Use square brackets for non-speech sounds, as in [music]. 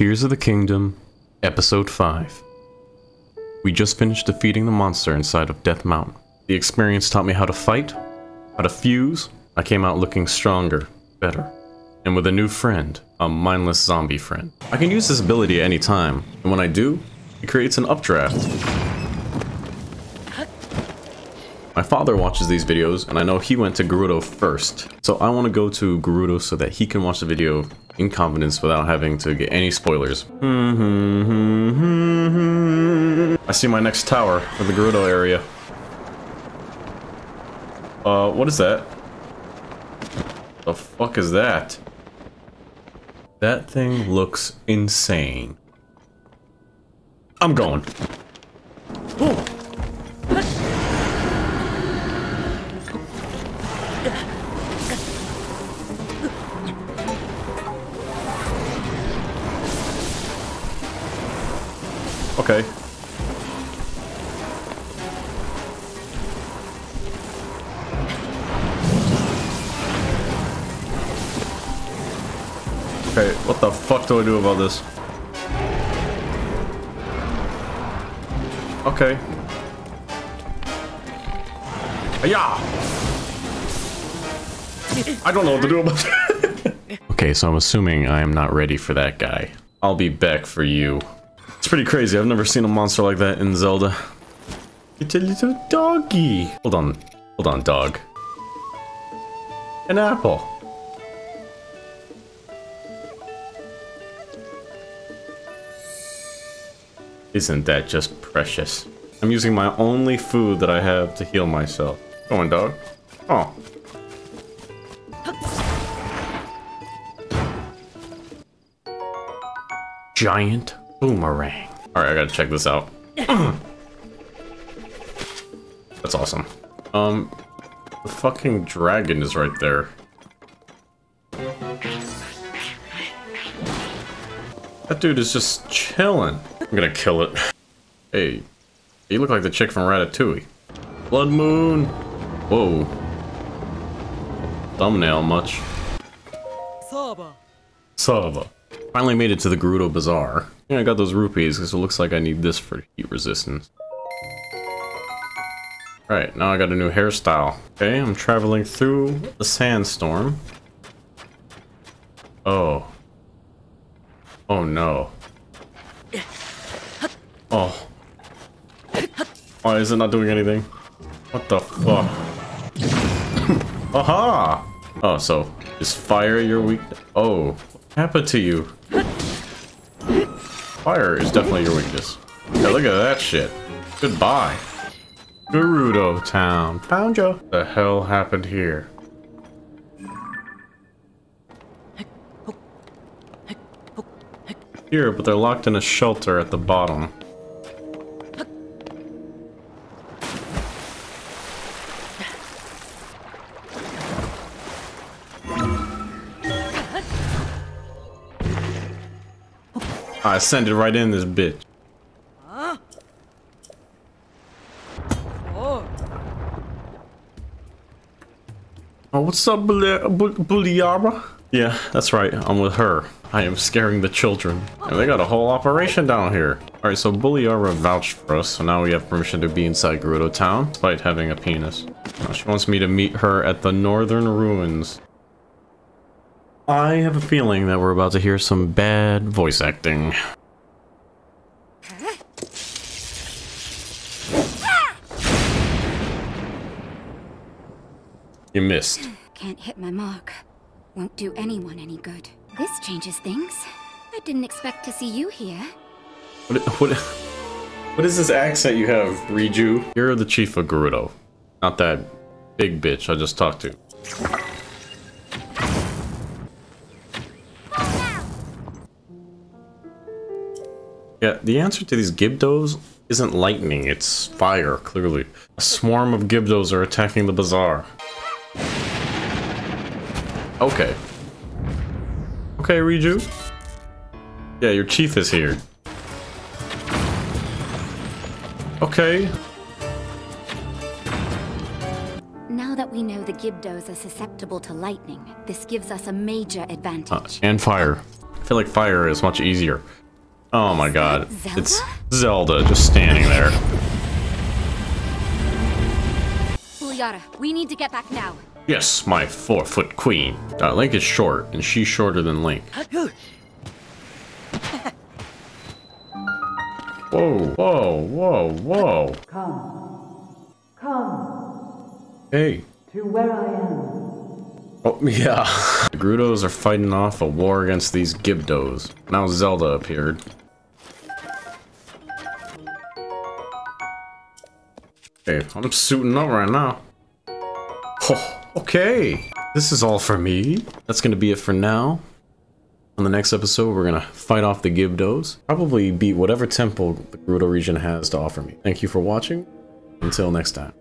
Tears of the Kingdom, Episode 5. We just finished defeating the monster inside of Death Mountain. The experience taught me how to fight, how to fuse. I came out looking stronger, better, and with a new friend, a mindless zombie friend. I can use this ability at any time, and when I do, it creates an updraft. My father watches these videos, and I know he went to Gerudo first. So I want to go to Gerudo so that he can watch the video in confidence without having to get any spoilers. I see my next tower for the Gerudo area. Uh, what is that? The fuck is that? That thing looks insane. I'm going. Oh. Okay. Okay, what the fuck do I do about this? Okay. Yeah. I don't know what to do about it. [laughs] okay, so I'm assuming I am not ready for that guy. I'll be back for you. It's pretty crazy. I've never seen a monster like that in Zelda. It's a little doggy. Hold on. Hold on, dog. An apple. Isn't that just precious? I'm using my only food that I have to heal myself. Go on, dog. Oh. Giant boomerang. Alright, I gotta check this out. [clears throat] That's awesome. Um, the fucking dragon is right there. That dude is just chilling. I'm gonna kill it. [laughs] Hey, you look like the chick from Ratatouille. Blood Moon! Whoa. Thumbnail much. Saba. Saba. Finally made it to the Gerudo Bazaar. Yeah, I got those rupees because it looks like I need this for heat resistance. Right, now I got a new hairstyle. Okay, I'm traveling through the sandstorm. Oh. Oh no. Oh. Why is it not doing anything? What the fuck? [coughs] Aha! Oh, so is fire your weakness? Oh, what happened to you? Fire is definitely your weakness. Yeah, look at that shit. Goodbye. Gerudo Town. Found you. The hell happened here? Here, but they're locked in a shelter at the bottom. I sent it right in this bitch. Oh. Oh, what's up, Buliara? Yeah, that's right. I'm with her. I am scaring the children. And they got a whole operation down here. Alright, so Buliara vouched for us, so now we have permission to be inside Gerudo Town, despite having a penis. Now she wants me to meet her at the Northern Ruins. I have a feeling that we're about to hear some bad voice acting. You missed. Can't hit my mark. Won't do anyone any good. This changes things. I didn't expect to see you here. What, what, what is this accent you have, Riju? You're the chief of Gerudo. Not that big bitch I just talked to. Yeah, the answer to these Gibdos isn't lightning, it's fire, clearly. A swarm of Gibdos are attacking the bazaar. Okay. Okay, Riju. Yeah, your chief is here. Okay. Now that we know the Gibdos are susceptible to lightning, this gives us a major Uh, advantage. and fire. I feel like fire is much easier. Oh my god. Zelda? It's Zelda just standing there. Buliara, we need to get back now. Yes, my four-foot queen. Uh, Link is short, and she's shorter than Link. Whoa, whoa, whoa, whoa. Come. Come Hey. to where I am. Oh, [laughs] yeah. the Gerudos are fighting off a war against these Gibdos. Now Zelda appeared. I'm suiting up right now. Oh, okay. This is all for me. That's gonna be it for now. On the next episode, we're gonna fight off the Gibdos. Probably beat whatever temple the Gerudo region has to offer me. Thank you for watching. Until next time.